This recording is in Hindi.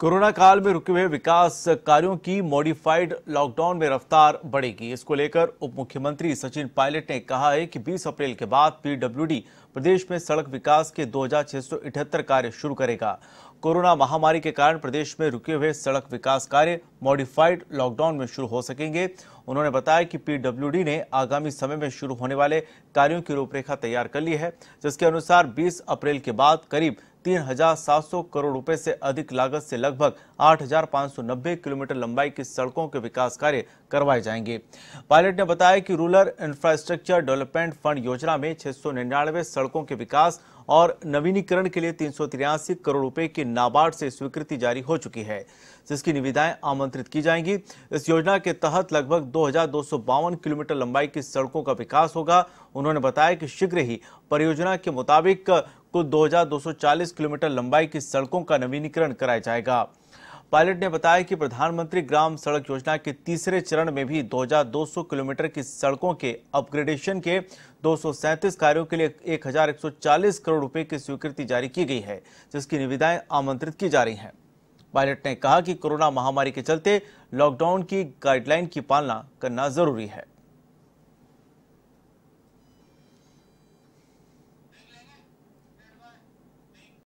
कोरोना काल में रुके हुए विकास कार्यों की मॉडिफाइड लॉकडाउन में रफ्तार बढ़ेगी। इसको लेकर उप मुख्यमंत्री सचिन पायलट ने कहा है कि 20 अप्रैल के बाद पीडब्ल्यूडी प्रदेश में सड़क विकास के दो कार्य शुरू करेगा। कोरोना महामारी के कारण प्रदेश में रुके हुए सड़क विकास कार्य मॉडिफाइड लॉकडाउन में शुरू हो सकेंगे। उन्होंने बताया कि पीडब्ल्यूडी ने आगामी समय में शुरू होने वाले कार्यों की रूपरेखा तैयार कर ली है जिसके अनुसार 20 अप्रैल के बाद करीब 3,700 करोड़ रुपए से अधिक लागत से लगभग 8,590 किलोमीटर लंबाई की सड़कों के विकास कार्य करवाए जाएँगे। पायलट ने बताया कि रूरल इंफ्रास्ट्रक्चर डेवलपमेंट फंड योजना में छह सौ निन्यानवे सड़कों के विकास और नवीनीकरण के लिए तीन सौ तिरासी करोड़ रुपए की नाबार्ड से स्वीकृति जारी हो चुकी है, जिसकी निविदाएँ आमंत्रित की जाएँगी। इस योजना के तहत लगभग दो हज़ार दो सौ बावन किलोमीटर लंबाई की सड़कों का विकास होगा। उन्होंने बताया कि शीघ्र ही परियोजना के मुताबिक कुल 2240 किलोमीटर लंबाई की सड़कों का नवीनीकरण कराया जाएगा। पायलट ने बताया कि प्रधानमंत्री ग्राम सड़क योजना के तीसरे चरण में भी 2200 किलोमीटर की सड़कों के अपग्रेडेशन के दो कार्यों के लिए 1140 करोड़ रुपए की स्वीकृति जारी की गई है, जिसकी निविदाएँ आमंत्रित की जा रही हैं। पायलट ने कहा कि कोरोना महामारी के चलते लॉकडाउन की गाइडलाइन की पालना करना ज़रूरी है।